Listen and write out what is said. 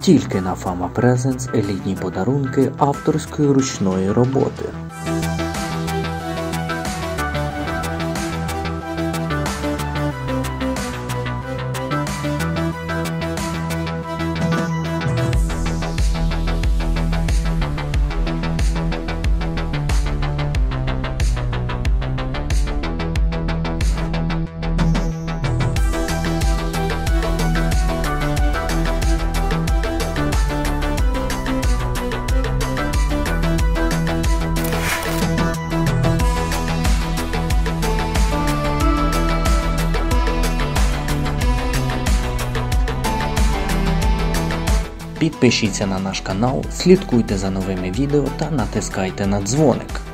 Тільки на Fama Presents елітні подарунки авторської ручної роботи. Підпишіться на наш канал, слідкуйте за новими відео та натискайте на дзвоник.